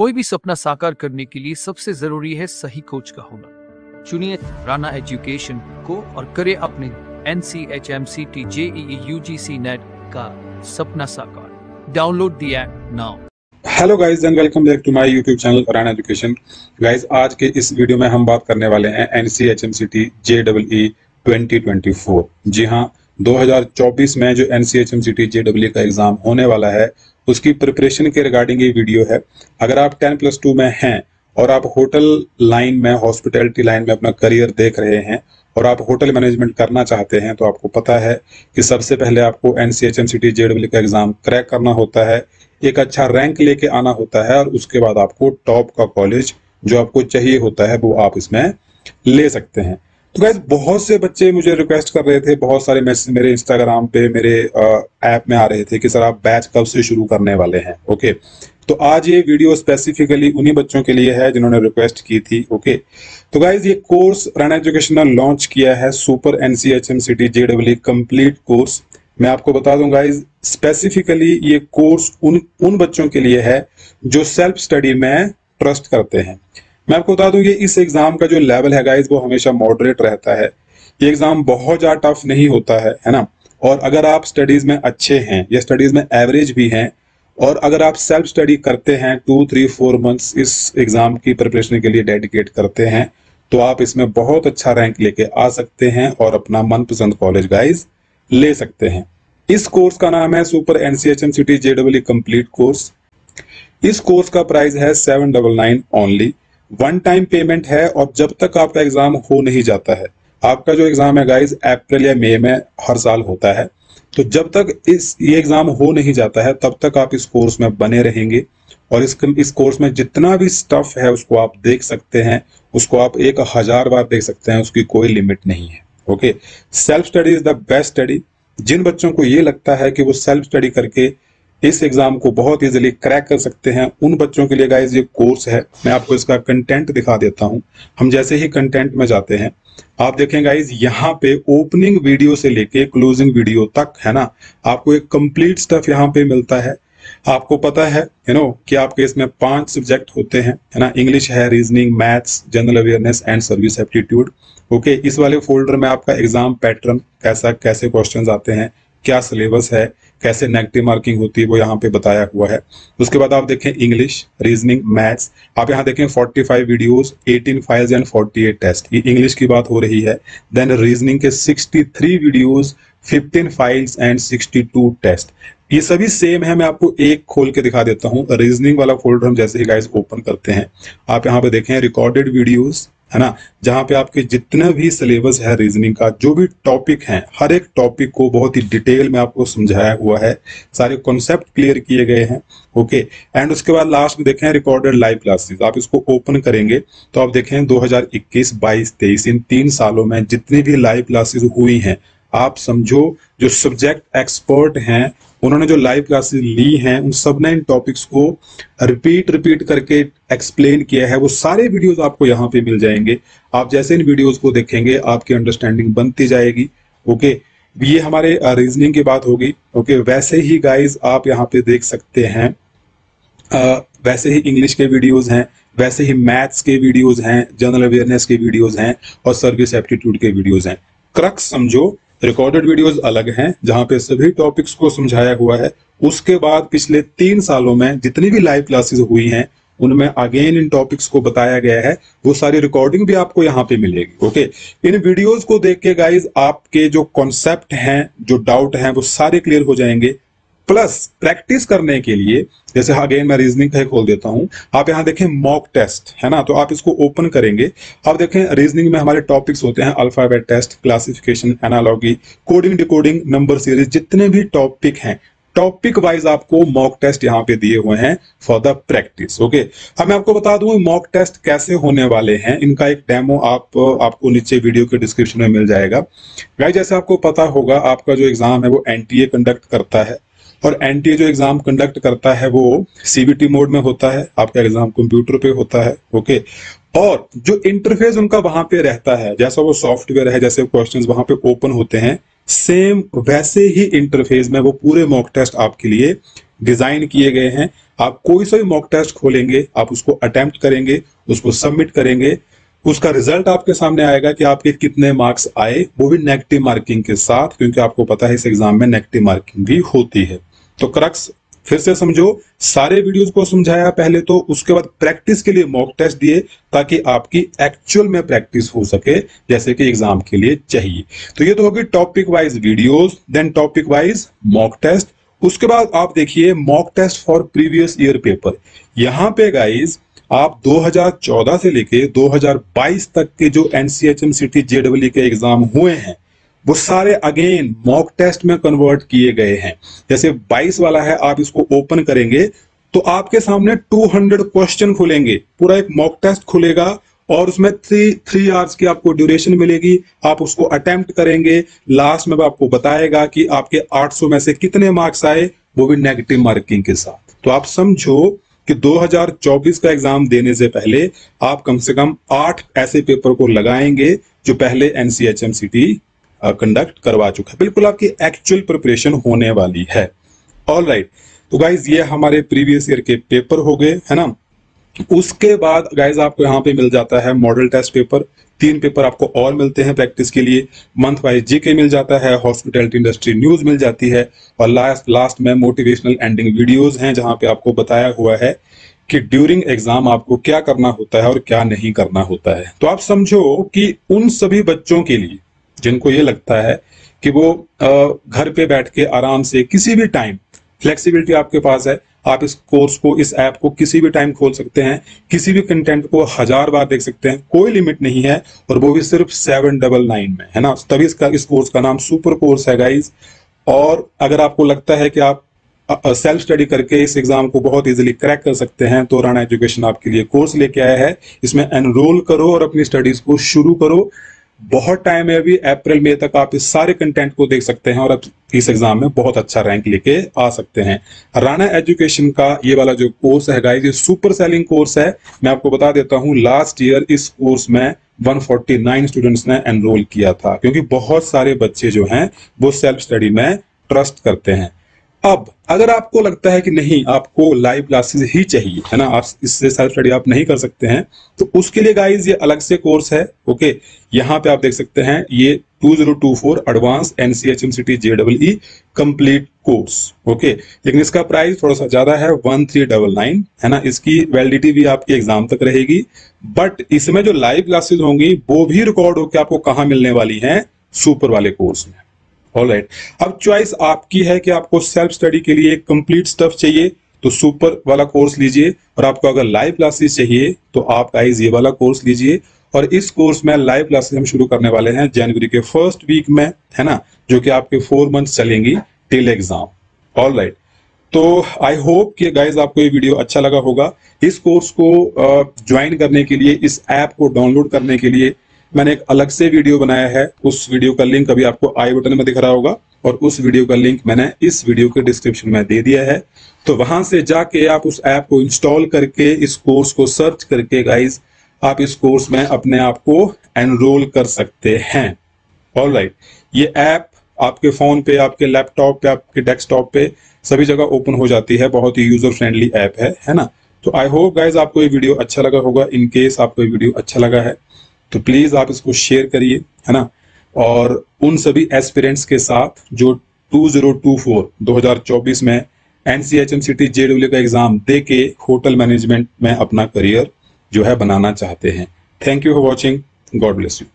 कोई भी सपना साकार करने के लिए सबसे ज़रूरी है सही कोच का होना। चुनिए राना एजुकेशन को और करे अपने N C H M C T JEE U G C NET का सपना साकार। Download the app now hello guys and welcome back to my YouTube channel Rana Education guys आज के इस वीडियो में हम बात करने वाले हैं N C H M C T J double twenty twenty four. जी हाँ 2024 में जो N C H M C T J double E का एग्ज़ाम होने वाला है उसकी प्रिपरेशन के रिगार्डिंग ये वीडियो है। अगर आप 10 प्लस टू में हैं और आप होटल लाइन में हॉस्पिटैलिटी लाइन में अपना करियर देख रहे हैं और आप होटल मैनेजमेंट करना चाहते हैं तो आपको पता है कि सबसे पहले आपको N C H M C T J का एग्ज़ाम क्रैक करना होता है। एक अच्छा रैंक लेके आना होता है और उसके बाद आपको टॉप का कॉलेज जो आपको चाहिए होता है, वो आप इसमें ले सकते हैं। तो गैस बहुत से बच्चे मुझे रिक्वेस्ट कर रहे थे, बहुत सारे मैसेज मेरे इंस्टाग्राम पे, मेरे ऐप में आ रहे थे कि सर आप बैच कब से शुरू करने वाले हैं ओके तो आज ये वीडियो स्पेसिफिकली उन्हीं बच्चों के लिए है जिन्होंने रिक्वेस्ट की थी ओके तो गाइज़ ये कोर्स रन एजुकेशन ने लॉन्च किया है super NCHM CT J W complete course मैं आपको बता दूँ गाइज़ स्पेसिफिकली ये कोर्स उन उन बच्चों के लिए है जो सेल्फ स्टडी में ट्रस्ट करते हैं। मैं आपको बता दूँ कि इस एग्ज़ाम का जो लेवल है गाइज़ वो हमेशा मॉडरेट रहता है। ये एग्ज़ाम बहुत ज़्यादा टफ नहीं होता है है ना? और अगर आप स्टडीज़ में अच्छे हैं, या स्टडीज़ में एवरेज भी हैं, और अगर आप सेल्फ स्टडी करते हैं टू थ्री फोर मंथ्स इस एग्ज़ाम की प्रिपरेशन के लिए डेडिकेट करते हैं तो आप इसमें बहुत अच्छा रैंक लेके आ सकते हैं और अपना मनपसंद कॉलेज गाइज़ ले सकते हैं। इस कोर्स का नाम है super NCHM CT J W complete course इस कोर्स का प्राइस है seven double nine only one time payment है और जब तक आपका एग्ज़ाम हो नहीं जाता है। आपका जो एग्ज़ाम है गाइज़ अप्रैल या मई में हर साल होता है। तो जब तक इस, ये एग्ज़ाम हो नहीं जाता है, तब तक आप इस कोर्स में बने रहेंगे। और इस इस कोर्स में जितना भी स्टफ़ है, उसको आप देख सकते हैं। उसको आप एक हज़ार बार देख सकते हैं, उसकी कोई लिमिट नहीं है। Okay self study is the best study जिन बच्चों को ये लगता है कि वो सेल्फ स्टडी करके इस एग्ज़ाम को बहुत इजीली क्रैक कर सकते हैं। उन बच्चों के लिए गाइज़ ये कोर्स है। मैं आपको इसका कंटेंट दिखा देता हूँ। हम जैसे ही कंटेंट में जाते हैं, आप देखें गाइज़ यहाँ पे ओपनिंग वीडियो से लेके क्लोजिंग वीडियो तक, है ना? आपको एक कंप्लीट स्टफ़ यहाँ पे मिलता है। आपको पता है यू नो कि आपके इसमें पाँच सब्जेक्ट होते हैं, है ना? इंग्लिश है reasoning maths general awareness and service aptitude okay इस वाले फोल्डर में आपका एग्ज़ाम पैटर्न कैसा, कैसे क्वेश्चंस आते हैं क्या सिलेबस है, कैसे नेगेटिव मार्किंग होती है, वो यहाँ पे बताया हुआ है। उसके बाद आप देखें इंग्लिश रीजनिंग मैथ्स आप यहाँ देखें 45 वीडियोस 18 फाइल्स एंड 48 टेस्ट ये इंग्लिश की बात हो रही है। देन रीजनिंग के 63 वीडियोस 15 फाइल्स एंड 62 टेस्ट ये सभी सेम है, मैं आपको एक खोल के दिखा देता हूँ। रीजनिंग वाला फोल्डर हम जैसे ही गाइस ओपन करते हैं। आप यहाँ पे देखें रिकॉर्डेड वीडियोस है ना? जहाँ पे आपके जितने भी सिलेबस है रीजनिंग का, जो भी टॉपिक है, हर एक टॉपिक को बहुत ही डिटेल में आपको समझाया हुआ है। सारे कॉन्सेप्ट क्लियर किए गए हैं ओके एंड उसके बाद लास्ट में देखें रिकॉर्डेड लाइव क्लासेस आप इसको ओपन करेंगे तो आप देखें 2021 22 23 इन तीन सालों में जितनी भी लाइव क्लासेस हुई हैं, आप समझो जो सब्जेक्ट एक्सपर्ट हैं उन्होंने जो लाइव क्लासेस ली हैं उन सबने इन टॉपिक्स को रिपीट रिपीट करके एक्सप्लेन किया है। वो सारे वीडियोस आपको यहाँ पे मिल जाएँगे। आप जैसे इन वीडियोस को देखेंगे आपकी अंडरस्टैंडिंग बनती जाएगी। ओके ये हमारे रीजनिंग की बात होगी। ओके वैसे ही गाइज़ आप यहाँ पे देख सकते हैं। आ, वैसे ही इंग्लिश के वीडियोस हैं वैसे ही मैथ्स के वीडियोस हैं जनरल अवेयरनेस के वीडियोस हैं और सर्विस एप्टीट्यूड के वीडियोस हैं। क्रक्स समझो रिकॉर्डेड वीडियोस अलग हैं, जहाँ पे सभी टॉपिक्स को समझाया हुआ है। उसके बाद पिछले तीन सालों में जितनी भी लाइव क्लासेस हुई हैं, उनमें अगेन इन टॉपिक्स को बताया गया है। वो सारी रिकॉर्डिंग भी आपको यहाँ पे मिलेगी ओके इन वीडियोस को देख के गाइज़ आपके जो कॉन्सेप्ट हैं, जो डाउट हैं, वो सारे क्लियर हो जाएँगे। प्लस प्रैक्टिस करने के लिए, जैसे अगेन मैं रीजनिंग का खोल देता हूँ, आप यहाँ देखें मॉक टेस्ट है ना? तो आप इसको ओपन करेंगे। आप देखें रीजनिंग में हमारे टॉपिक्स होते हैं alphabet test classification analogy coding decoding number series जितने भी टॉपिक हैं। टॉपिक वाइज आपको मॉक टेस्ट यहाँ पे दिए हुए हैं फॉर द प्रैक्टिस ओके अब मैं आपको बता दूँ मॉक टेस्ट कैसे होने वाले हैं? इनका एक डेमो आप, आपको नीचे वीडियो के डिस्क्रिप्शन में मिल जाएगा। गाइस जैसे आपको पता होगा, आपका जो एग्ज़ाम है वो एनटीए कंडक्ट करता है। और एनटीए जो एग्ज़ाम कंडक्ट करता है, वो सीबीटी मोड में होता है, आपका एग्ज़ाम कंप्यूटर पे होता है ओके और जो इंटरफेस उनका वहाँ पे रहता है, जैसा वो सॉफ्टवेयर है, जैसे क्वेश्चंस वहाँ पे ओपन होते हैं सेम वैसे ही इंटरफेस में वो पूरे मॉक टेस्ट आपके लिए डिज़ाइन किए गए हैं। आप कोई सा भी मॉक टेस्ट खोलेंगे, आप उसको अटेम्प्ट करेंगे, उसको सबमिट करेंगे, उसका रिज़ल्ट आपके सामने आएगा कि आपके कितने मार्क्स आए, वो भी नेगेटिव मार्किंग के साथ, क्योंकि आपको पता है इस एग्ज़ाम में नेगेटिव मार्किंग भी होती है। तो क्रक्स फिर से समझो, सारे वीडियोस को समझाया पहले तो उसके बाद प्रैक्टिस के लिए मॉक टेस्ट दिए, ताकि आपकी एक्चुअल में प्रैक्टिस हो सके, जैसे कि एग्ज़ाम के लिए चाहिए। तो ये तो होगी topic wise videos then topic wise mock test उसके बाद आप देखिए mock test for previous year paper यहाँ पे गाइज़ आप 2014 से लेके 2022 तक के जो एनसीएचएम सिटी जेडब्ल्यू के एग्ज़ाम हुए हैं वो सारे अगेन मॉक टेस्ट में कन्वर्ट किए गए हैं। जैसे 22 वाला है, आप इसको ओपन करेंगे तो आपके सामने 200 क्वेश्चन खुलेंगे। पूरा एक मॉक टेस्ट खुलेगा और उसमें थ्री थ्री आवर्स की आपको ड्यूरेशन मिलेगी। आप उसको अटेम्प्ट करेंगे लास्ट में आपको बताएगा कि आपके 800 में से कितने मार्क्स आए, वो भी नेगेटिव मार्किंग के साथ। तो आप समझो कि 2024 का एग्ज़ाम देने से पहले आप कम से कम आठ ऐसे पेपर को लगाएँगे, जो पहले एनसीएचएमसीटी कंडक्ट करवा चुका है। बिल्कुल आपकी एक्चुअल प्रिपरेशन होने वाली है। All right right. तो गाइज़ ये हमारे प्रीवियस ईयर के पेपर हो गए, है ना? उसके बाद गाइज़ आपको यहाँ पे मिल जाता है मॉडल टेस्ट पेपर तीन पेपर आपको और मिलते हैं प्रैक्टिस के लिए। मंथ वाइज जीके मिल जाता है हॉस्पिटलिटी इंडस्ट्री न्यूज़ मिल जाती है। और लास्ट लास्ट में मोटिवेशनल एंडिंग वीडियोस हैं, जहाँ पे आपको बताया हुआ है कि ड्यूरिंग एग्ज़ाम आपको क्या करना होता है और क्या नहीं करना होता है। तो आप समझो कि उन सभी बच्चों के लिए जिनको ये लगता है कि वो घर पे बैठ के आराम से किसी भी टाइम फ्लेक्सिबिलिटी आपके पास है, आप इस कोर्स को, इस ऐप को किसी भी टाइम खोल सकते हैं, किसी भी कंटेंट को हज़ार बार देख सकते हैं, कोई लिमिट नहीं है, और वो भी सिर्फ़ सेवन डबल नाइन में, है ना? तभी इसका, इस कोर्स का नाम सुपर कोर्स है गाइज़ और अगर आपको लगता है कि आप सेल्फ स्टडी करके इस एग्ज़ाम को बहुत इजीली क्रैक कर सकते हैं तो राणा एजुकेशन आपके लिए कोर्स लेके आया है। इसमें एनरोल करो और अपनी स्टडीज़ को शुरू करो। बहुत टाइम है अभी अप्रैल मई तक आप इस सारे कंटेंट को देख सकते हैं और अब इस एग्ज़ाम में बहुत अच्छा रैंक लेके आ सकते हैं। राणा एजुकेशन का ये वाला जो कोर्स है गाइस ये सुपर सेलिंग कोर्स है। मैं आपको बता देता हूँ लास्ट ईयर इस कोर्स में 149 स्टूडेंट्स ने एनरोल किया था, क्योंकि बहुत सारे बच्चे जो हैं, वो सेल्फ स्टडी में ट्रस्ट करते हैं। अब अगर आपको लगता है कि नहीं, आपको लाइव क्लासेस ही चाहिए, है ना? आप इससे सेल्फ स्टडी आप नहीं कर सकते हैं तो उसके लिए गाइज़ ये अलग से कोर्स है ओके यहाँ पे आप देख सकते हैं, ये 2024 advance NCHMCT JW complete course okay लेकिन इसका प्राइस थोड़ा सा ज़्यादा है वन थ्री डबल नाइन है ना? इसकी वैलिडिटी भी आपकी एग्ज़ाम तक रहेगी बट इसमें जो लाइव क्लासेज होंगी, वो भी रिकॉर्ड होकर आपको कहाँ मिलने वाली है? सुपर वाले कोर्स में। ऑलराइट अब चॉइस आपकी है कि आपको सेल्फ स्टडी के लिए कंप्लीट स्टफ़ चाहिए तो सुपर वाला कोर्स लीजिए। और आपको अगर लाइव क्लासेस चाहिए तो आप गाइज़ ये वाला कोर्स लीजिए। और इस कोर्स में लाइव क्लासेस हम शुरू करने वाले हैं जनवरी के फ़र्स्ट वीक में, है ना? जो कि आपके फोर मंथ चलेंगी टिल एग्ज़ाम ऑल राइट तो आई होप कि गाइज़ आपको ये वीडियो अच्छा लगा होगा। इस कोर्स को ज्वाइन करने के लिए, इस ऐप को डाउनलोड करने के लिए मैंने एक अलग से वीडियो बनाया है। उस वीडियो का लिंक अभी आपको आई बटन में दिख रहा होगा और उस वीडियो का लिंक मैंने इस वीडियो के डिस्क्रिप्शन में दे दिया है। तो वहाँ से जाके आप उस ऐप को इंस्टॉल करके, इस कोर्स को सर्च करके गाइज़ आप इस कोर्स में अपने आप को एनरोल कर सकते हैं। ऑल राइट ये ऐप आपके फ़ोन पे, आपके लैपटॉप पे, आपके डेस्कटॉप पे सभी जगह ओपन हो जाती है। बहुत ही यूज़र फ्रेंडली ऐप है है ना? तो आई होप गाइज़ आपको ये वीडियो अच्छा लगा होगा। इनकेस आपको ये वीडियो अच्छा लगा है तो प्लीज़ आप इसको शेयर करिए, है ना? और उन सभी एस्पिरेंट्स के साथ जो 2024 2024 में एनसीएचएमसीटी जेडब्ल्यू का एग्ज़ाम दे के होटल मैनेजमेंट में अपना करियर जो है बनाना चाहते हैं। Thank you for watching God bless you